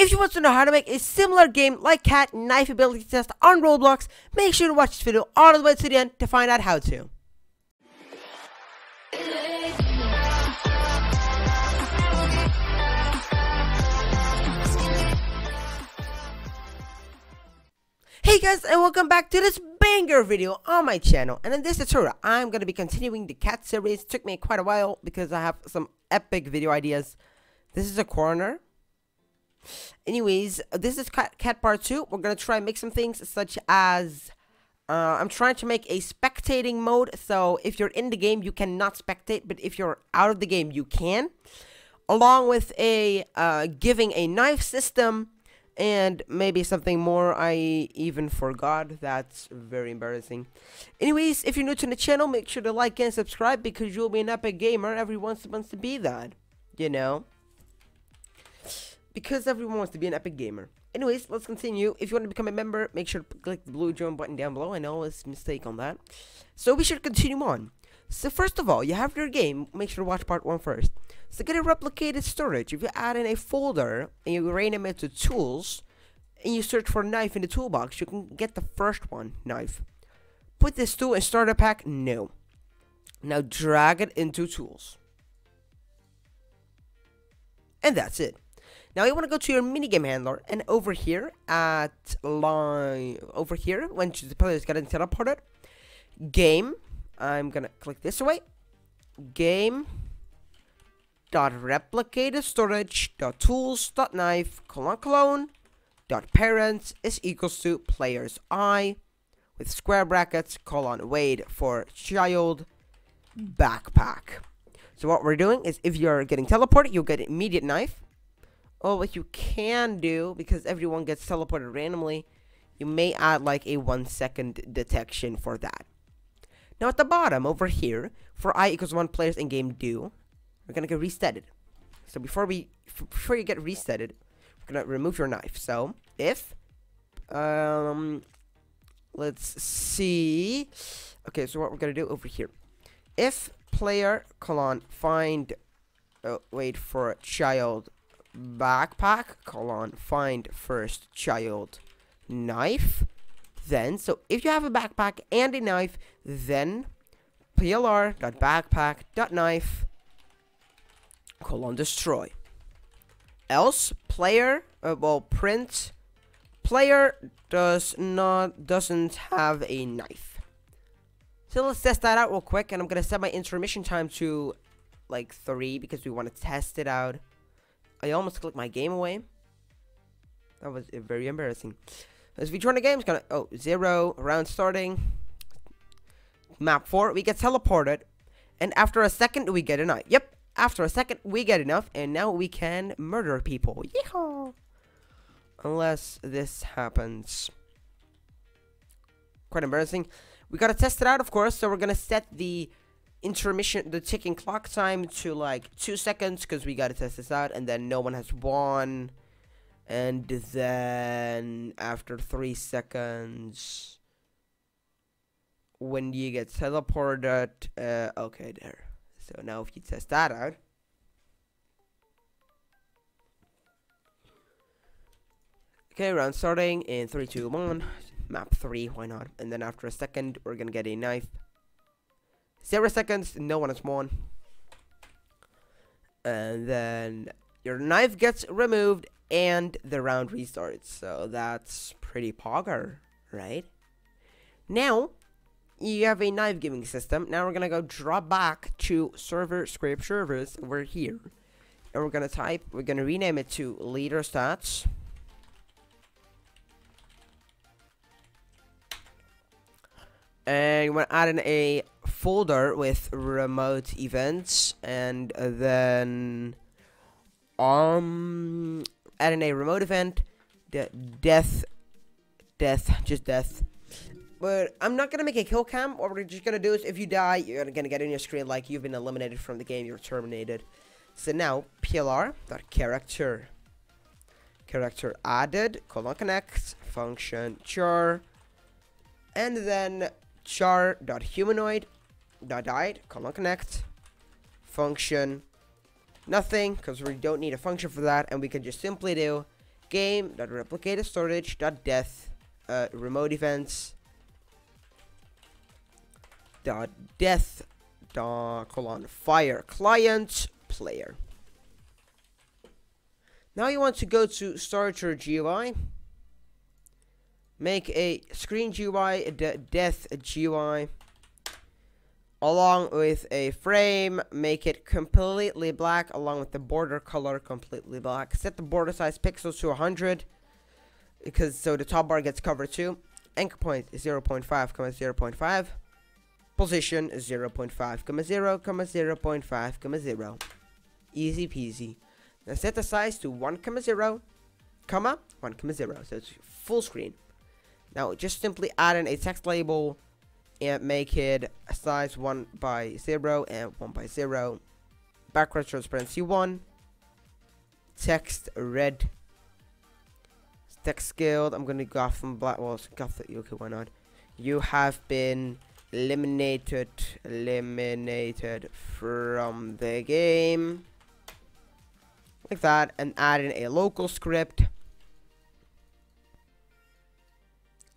If you want to know how to make a similar game like KAT Knife Ability Test on Roblox, make sure to watch this video all the way to the end to find out how to. Hey guys and welcome back to this banger video on my channel and in this tutorial I'm going to be continuing the KAT series. It took me quite a while because I have some epic video ideas. This is a corner. Anyways, this is KAT, KAT part 2. We're to try and make some things such as uh, I'm trying to make a spectating mode so if you're in the game you cannot spectate but if you're out of the game you can. Along with a uh, giving a knife system and maybe something more I even forgot. That's very embarrassing. Anyways, if you're new to the channel, make sure to like and subscribe because you'll be an epic gamer. Everyone wants to be that, you know? Because everyone wants to be an epic gamer. Anyways, let's continue. If you want to become a member, make sure to click the blue join button down below. I know it's a mistake on that. So we should continue on. So first of all, you have your game. Make sure to watch part one first. So get a replicated storage. If you add in a folder and you rename it to tools, and you search for knife in the toolbox, you can get the first one, knife. Put this tool in starter pack, no. Now drag it into tools. And that's it. Now you want to go to your minigame handler and over here at line over here when the player is getting teleported, game I'm gonna click this away. Game dot replicated storage dot tools dot knife colon clone dot parents is equals to players i with square brackets colon wait for child backpack. So what we're doing is if you're getting teleported, you'll get immediate knife. Oh, what you can do, because everyone gets teleported randomly, you may add like a one second detection for that. Now at the bottom over here, for i equals 1 players in game do, we're gonna get resetted. So before we before you get resetted, we're gonna remove your knife. So if um let's see. Okay, so what we're gonna do over here. If player colon find oh, wait for child backpack colon find first child knife. Then so if you have a backpack and a knife then plr.backpack.knife colon destroy. Else player uh, well print player does not doesn't have a knife. So let's test that out real quick and i'm gonna set my intermission time to like three because we want to test it out i almost clicked my game away that was uh, very embarrassing as we join the game, it's gonna oh zero round starting. Map four, we get teleported, and after a second we get enough. Yep, after a second we get enough, and now we can murder people. Yeehaw! Unless this happens. Quite embarrassing. We gotta test it out, of course. So we're gonna set the intermission, the ticking clock time to like two seconds, because we gotta test this out, and then no one has won. And then after three seconds when you get teleported uh, okay there. So now if you test that out. Okay round starting in three two one. Map 3 why not? And then after a second we're gonna get a knife zero seconds no one has won and then your knife gets removed and the round restarts. So that's pretty pogger, right? Now, you have a knife giving system. Now we're gonna go drop back to server script service over here. And we're gonna type, we're gonna rename it to leader stats. And you want to add in a folder with remote events and then um add in a remote event, de death, death, just death. But I'm not gonna make a kill cam. What we're just gonna do is, if you die, you're gonna get in your screen like you've been eliminated from the game. You're terminated. So now plr dot character character added colon connect function char and then char dot humanoid dot died colon connect function nothing because we don't need a function for that and we can just simply do game dot replicated storage dot death uh, remote events dot death dot colon fire client player. Now you want to go to starter GUI. Make a screen GUI, death GUI along with a frame make it completely black along with the border color completely black. Set the border size pixels to 100 because so the top bar gets covered too. Anchor point is 0.5 comma 0.5 position is 0.5 comma 0 comma 0.5 comma 0 easy peasy. Now set the size to 1 comma 0 comma 1 comma 0 so it's full screen. Now just simply add in a text label and make it size 1 by 0 and 1 by 0 background transparency 1 text red. Text scaled. I'm gonna go from black walls okay why not? You have been eliminated eliminated from the game. Like that and add in a local script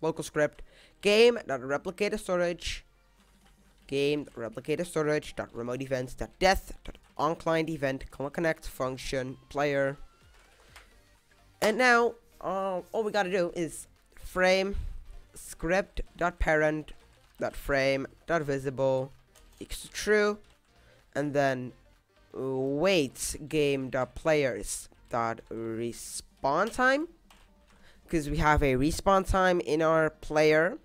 local script game dot replicated storage game replicated storage dot remote events dot death dot on client event connect function player. And now uh, all we gotta do is frame script dot parent dot frame dot visible equals true and then wait game dot players dot respawn time because we have a respawn time in our player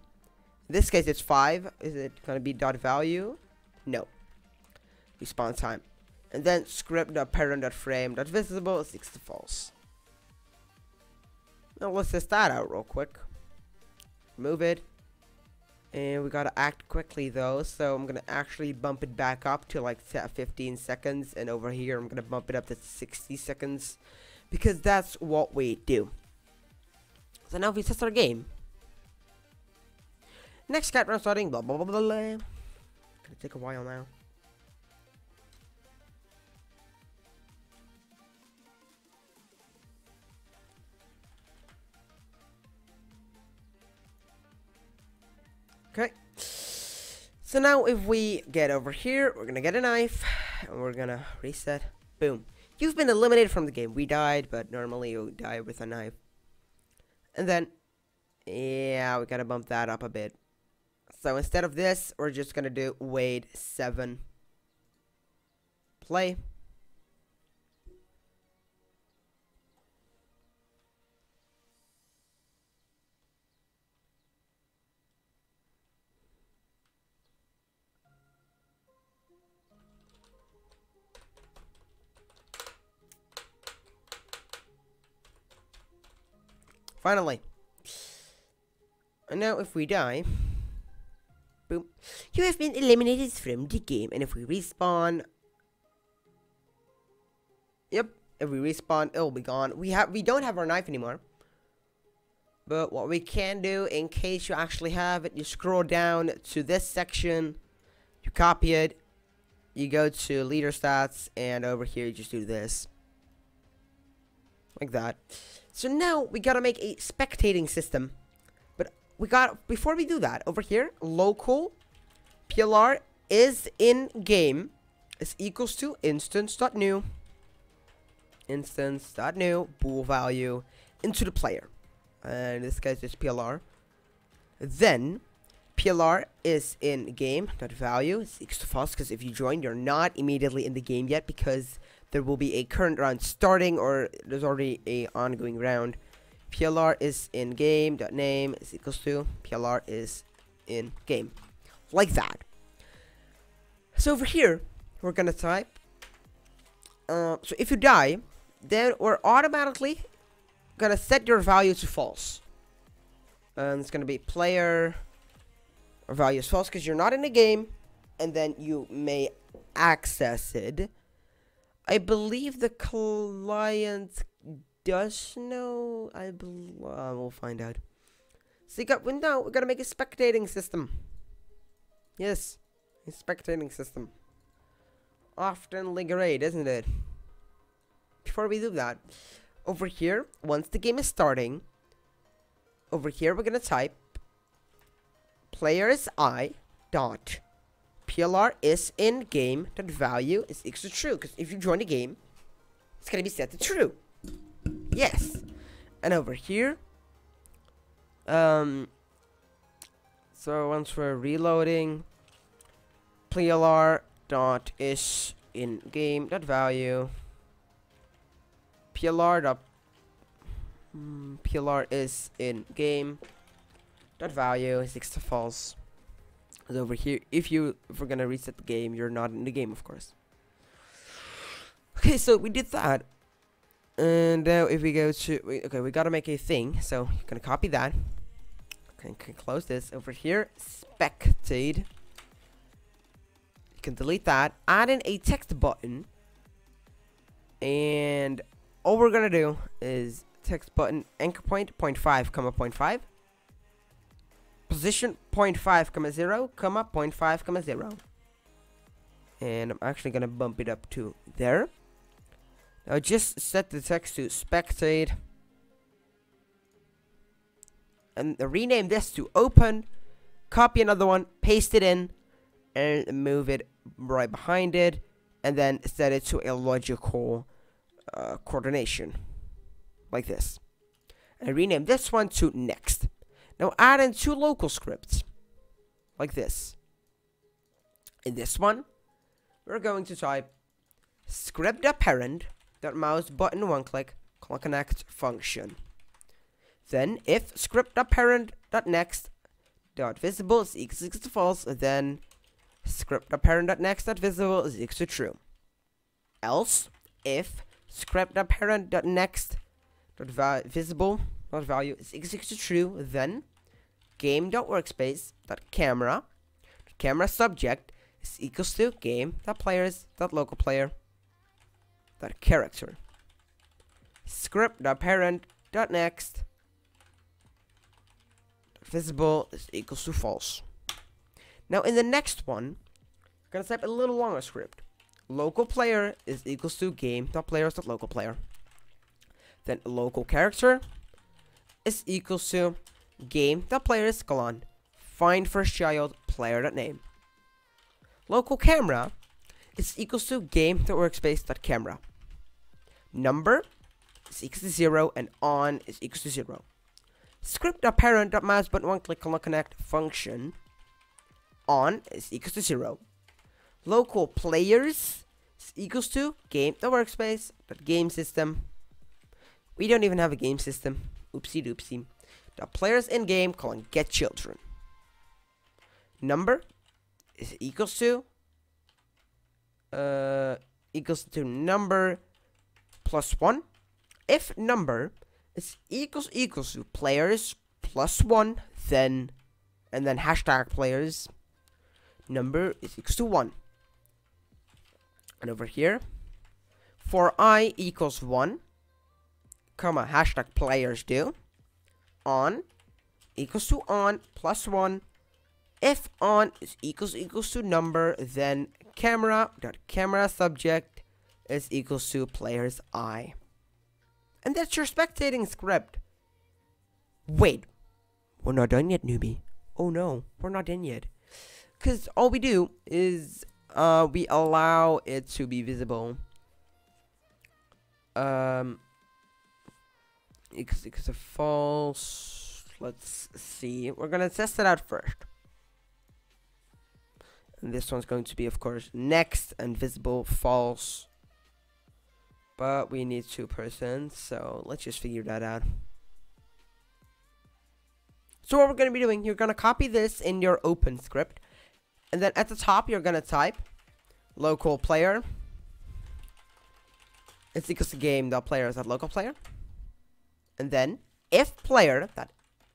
in this case, it's 5. Is it going to be dot value? No. Respawn time. And then script dot parent dot frame dot visible is equals to false. Now let's test that out real quick. Move it. And we gotta act quickly though, so I'm gonna actually bump it back up to like 15 seconds, and over here I'm gonna bump it up to 60 seconds, because that's what we do. So now we test our game, Next KAT round starting, blah blah blah blah blah. Gonna take a while now. Okay. So now if we get over here, we're gonna get a knife, and we're gonna reset. Boom. You've been eliminated from the game. We died, but normally you die with a knife. And then, yeah, we gotta bump that up a bit. So instead of this, we're just to do wait 7. Play. Finally. And now if we die, Boom. You have been eliminated from the game. And if we respawn... Yep. If we respawn, it'll be gone. We have we don't have our knife anymore. But what we can do, in case you actually have it, you scroll down to this section, you copy it, you go to leader stats, and over here you just do this. Like that. So now we gotta make a spectating system. But we got before we do that over here local plr is in game. Is equals to instance.new instance.new bool value into the player. And this guy's just plr then plr is in game dot value. Is equals to false because if you join you're not immediately in the game yet because there will be a current round starting or there's already a ongoing round. Plr is in game. Dot name is equals to plr is in game. Like that. So over here we're gonna type uh, so if you die then we're automatically gonna set your value to false. And it's gonna be player value is false because you're not in the game and then you may access it I believe the client does know. I believe. Uh, we'll find out. So you got window. We gotta make a spectating system. Yes, a spectating system. Oftenly great, isn't it? Before we do that, over here, once the game is starting, over here we're gonna type players i dot plr is in game that value is equal to true. Because if you join the game, it's gonna be set to true. Yes, and over here, um, so once we're reloading, plr dot is in game dot value plr dot mm, plr is in game dot value is equal to false over here if you if we're gonna reset the game you're not in the game of course. Okay so we did that. And now if we go to we, okay we gotta make a thing. So you're gonna copy that. Okay can close this. Over here spectate. You can delete that, add in a text button, and all we're gonna do is text button anchor point 0.5 comma 0.5 position 0.5 comma 0 comma 0.5 comma 0 and I'm actually gonna bump it up to there. Now just set the text to spectate. And rename this to open copy another one paste it in and move it right behind it and then set it to a logical uh, coordination like this. And rename this one to next now add in two local scripts like this in this one we're going to type script parent dot mouse button one click connect function then if script parent dot next dot visible is equals to false then script parent next visible is equal to true. Else, if script parent next visible value is equal to true, then game dot workspace dot camera camera subject is equals to game players dot local player character script dot parent dot next visible is equals to false now in the next one, I'm gonna type a little longer script. Local player is equals to game dot players dot local player. Then local character is equals to game dot players colon find first child player dot name. Local camera is equals to game dot workspace dot camera. Number is equals to zero and on is equals to zero. Script dot parent dot mouse button one click on connect function on is equals to 0. Local players is equals to game the workspace, but game system. We don't even have a game system. Oopsie doopsie. The players in game calling get children. Number is equals to uh equals to number plus one. If number is equals equals to players plus one, then and then hashtag players number is equals to 1. And over here, for i equals 1, comma, hashtag players do, on equals to on plus 1. If on is equals equals to number, then camera dot camera subject is equals to players i. And that's your spectating script. Wait, we're not done yet, newbie. Oh no, we're not done yet because all we do is uh, we allow it to be visible. Um, it's, it's a false. Let's see. We're gonna test it out first. And this one's going to be, of course, next and visible false. But we need two persons, so let's just figure that out. So what we're going to be doing, you're going to copy this in your open script. And then at the top, you're going to type local player. It's equals to game dot player is that local player. And then if player that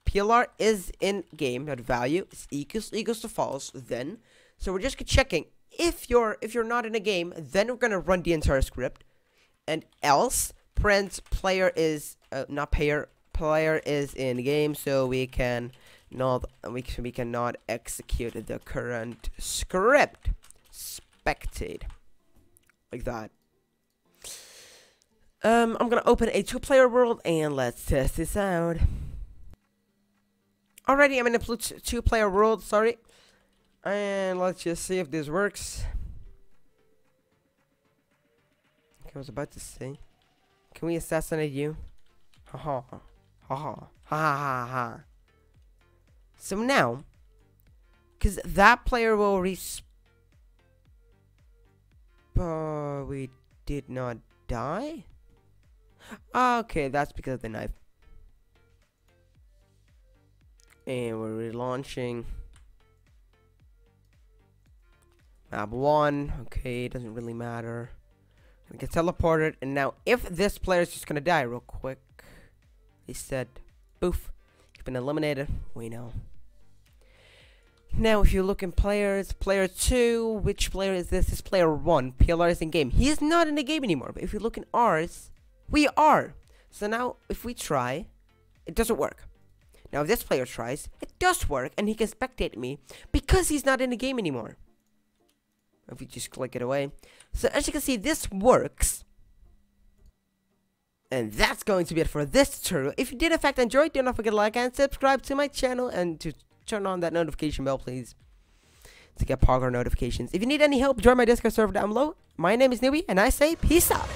PLR is in game that value is equals equals to false, then so we're just checking. If you're if you're not in a game, then we're gonna run the entire script, and else print player is uh, not player player is in game, so we can not we can, we cannot execute the current script. Spectate. Like that Um, I'm gonna open a two-player world and let's test this out. Alrighty, I'm in a two-player world, sorry. And let's just see if this works. Okay, I was about to say. Can we assassinate you? Ha ha. Ha ha. Ha ha ha. So now, because that player will respawn. Uh, we did not die? Okay, that's because of the knife. And we're relaunching. Map 1. Okay, it doesn't really matter. We get teleported. And now, if this player is just going to die real quick. He said, boof. He's been eliminated. We know. Now, if you look in players, player 2, which player is this? This player 1. PLR is in game. He is not in the game anymore. But if you look in ours, we are. So now, if we try, it doesn't work. Now, if this player tries, it does work, and he can spectate me because he's not in the game anymore. If we just click it away. So as you can see, this works. And that's going to be it for this tutorial. If you did in fact enjoy, it, do not forget to like and subscribe to my channel and to turn on that notification bell, please. To get Parkour notifications. If you need any help, join my Discord server down below. My name is Noobie, and I say peace out.